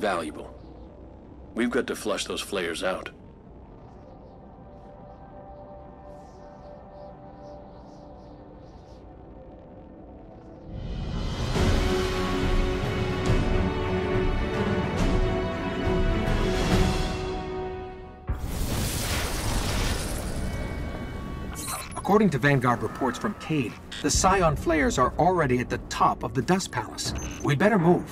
valuable. We've got to flush those Flayers out. According to Vanguard reports from Cayde, the Psion Flayers are already at the top of the Dust Palace. We'd better move.